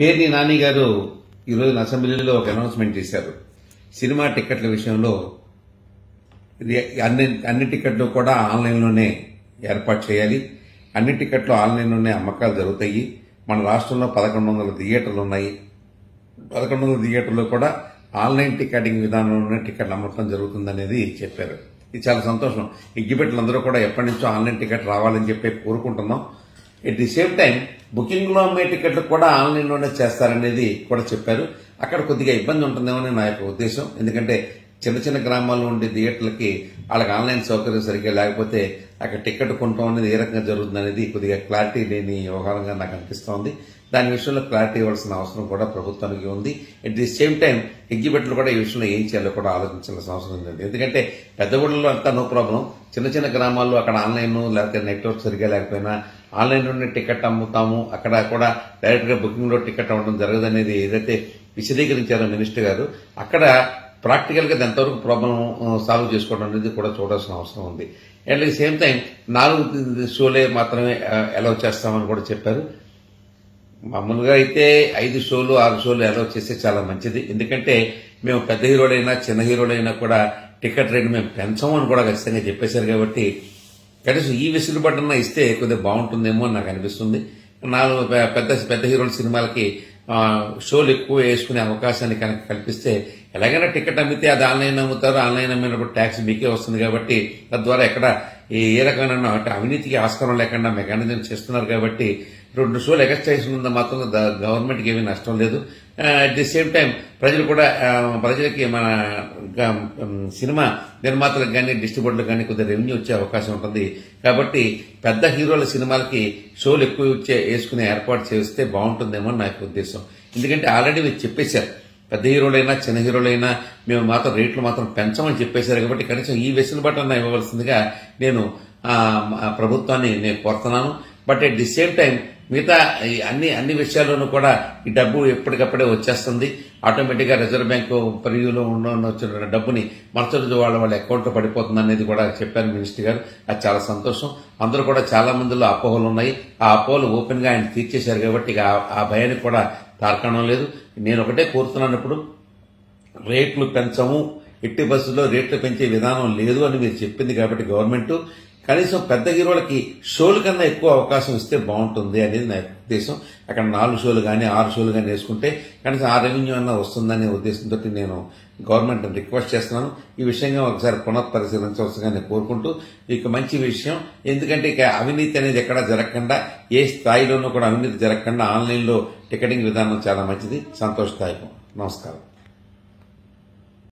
పేర్ని నాని గారు ఈరోజు అసెంబ్లీలో ఒక అనౌన్స్మెంట్ చేశారు. సినిమా టిక్కెట్ల విషయంలో అన్ని అన్ని టికెట్లు కూడా ఆన్లైన్లోనే ఏర్పాటు చేయాలి. అన్ని టికెట్లు ఆన్లైన్లోనే అమ్మకాలు జరుగుతాయి. మన రాష్ట్రంలో పదకొండు వందల థియేటర్లు ఉన్నాయి. పదకొండు వందల థియేటర్లు కూడా ఆన్లైన్ టికెటింగ్ విధానంలోనే టికెట్లు అమ్మకం జరుగుతుందనేది చెప్పారు. ఇది చాలా సంతోషం. ఎగ్జిబిట్లు అందరూ కూడా ఎప్పటి నుంచో ఆన్లైన్ టికెట్ రావాలని చెప్పి కోరుకుంటున్నాం. ఎట్ ది సేమ్ టైం బుకింగ్లో అమ్మే టికెట్లు కూడా ఆన్లైన్లోనే చేస్తారనేది కూడా చెప్పారు. అక్కడ కొద్దిగా ఇబ్బంది ఉంటుందేమో నా యొక్క ఉద్దేశం. ఎందుకంటే చిన్న చిన్న గ్రామాల్లో ఉండే థియేటర్లకి వాళ్ళకి ఆన్లైన్ సౌకర్యం సరిగ్గా లేకపోతే అక్కడ టికెట్ కొనటం అనేది ఏ రకంగా జరుగుతుంది అనేది కొద్దిగా క్లారిటీ లేని వ్యవహారంగా నాకు అనిపిస్తోంది. దాని విషయంలో క్లారిటీ ఇవ్వాల్సిన అవసరం కూడా ప్రభుత్వానికి ఉంది. అట్ ది సేమ్ టైం ఎగ్జిబిట్లు కూడా ఈ విషయంలో ఏం చేయాలో కూడా ఆలోచించాల్సిన అవసరం ఉంది. ఎందుకంటే పెద్ద ఊళ్ళలో అంతా నో ప్రాబ్లం చిన్న చిన్న గ్రామాల్లో అక్కడ ఆన్లైన్ లేకపోతే నెట్వర్క్ సరిగ్గా లేకపోయినా ఆన్లైన్లోనే టికెట్ అమ్ముతాము. అక్కడ కూడా డైరెక్ట్గా బుకింగ్లో టికెట్ అవ్వడం జరగదనేది ఏదైతే విశదీకరించారో మినిస్టర్ గారు అక్కడ ప్రాక్టికల్గా ఎంతవరకు ప్రాబ్లం సాల్వ్ చేసుకోవడం అనేది కూడా చూడాల్సిన అవసరం ఉంది. అండ్ సేమ్ టైం నాలుగు షోలే మాత్రమే అలౌ చేస్తామని కూడా చెప్పారు. మామూలుగా అయితే ఐదు షోలు ఆరు షోలు అలౌ చేస్తే చాలా మంచిది. ఎందుకంటే మేము పెద్ద హీరోలైనా చిన్న హీరోలైనా కూడా టికెట్ రేట్ మేము పెంచమని కూడా ఖచ్చితంగా చెప్పేశారు కాబట్టి కనీసం ఈ వెసులుబాటున ఇస్తే కొద్దిగా బాగుంటుందేమో అని నాకు అనిపిస్తుంది. నాలుగు పెద్ద పెద్ద హీరోల సినిమాలకి షోలు ఎక్కువ వేసుకునే అవకాశాన్ని కనుక కల్పిస్తే ఎలాగైనా టికెట్ అమ్మితే అది ఆన్లైన్ అమ్ముతారు ఆన్లైన్ అమ్మినప్పుడు ట్యాక్స్ మీకే వస్తుంది కాబట్టి తద్వారా ఎక్కడ ఏ ఏ రకమైన అంటే అవినీతికి ఆస్కారం లేకుండా మెకానిజం చేస్తున్నారు కాబట్టి రెండు షోలు ఎక్స్ట్రా ఉన్న మాత్రం గవర్నమెంట్కి ఏమీ నష్టం లేదు. అట్ ది సేమ్ టైం ప్రజలు కూడా ప్రజలకి మన సినిమా నిర్మాతలకు కానీ డిస్ట్రిబ్యూటర్లకు కానీ కొద్దిగా రెవెన్యూ వచ్చే అవకాశం ఉంటుంది. కాబట్టి పెద్ద హీరోల సినిమాలకి షోలు ఎక్కువ వచ్చే వేసుకునే ఏర్పాటు చేస్తే బాగుంటుందేమో నాకు నా ఉద్దేశం. ఎందుకంటే ఆల్రెడీ మీరు చెప్పేశారు పెద్ద హీరోలైనా చిన్న హీరోలైనా మేము మాత్రం రేట్లు మాత్రం పెంచమని చెప్పేశారు కాబట్టి కనీసం ఈ వెసులుబాటు అన్న ఇవ్వవలసిందిగా నేను ప్రభుత్వాన్ని నేను కోరుతున్నాను. But at the same time మిగతా అన్ని అన్ని విషయాల్లోనూ కూడా ఈ డబ్బు ఎప్పటికప్పుడే వచ్చేస్తుంది. ఆటోమేటిక్గా రిజర్వ్ బ్యాంకు పరిధిలో ఉన్న వచ్చిన డబ్బుని మరుసటి వాళ్ళ వాళ్ళ అకౌంట్లో పడిపోతుంది అనేది కూడా చెప్పారు మినిస్టర్ గారు. అది చాలా సంతోషం. అందరూ కూడా చాలా మందిలో అపోహలు ఉన్నాయి. ఆ అపోహలు ఓపెన్గా ఆయన తీర్చేశారు కాబట్టి ఆ- ఆ భయానికి కూడా తార్కాణం లేదు. నేను ఒకటే కోరుతున్నాను ఇప్పుడు. రేట్లు పెంచము. ఎట్టి బస్సులో రేట్లు పెంచే విధానం లేదు అని మీరు చెప్పింది కాబట్టి గవర్నమెంట్. కనీసం పెద్ద హీరోలకి షోలు కన్నా ఎక్కువ అవకాశం ఇస్తే బాగుంటుంది అనేది నా ఉద్దేశం. అక్కడ నాలుగు షోలు కానీ ఆరు షోలు కానీ వేసుకుంటే కనీసం ఆ రెవెన్యూ అన్న వస్తుందనే ఉద్దేశంతో నేను గవర్నమెంట్ రిక్వెస్ట్ చేస్తున్నాను. ఈ విషయంగా ఒకసారి పునఃపరిశీలించవలసిందిగా నేను కోరుకుంటూ ఇక మంచి విషయం. ఎందుకంటే ఇక అవినీతి అనేది ఎక్కడా జరగకుండా ఏ స్థాయిలోనూ కూడా అవినీతి జరగకుండా ఆన్లైన్లో టికెటింగ్ విధానం చాలా మంచిది. సంతోషదాయకం. నమస్కారం.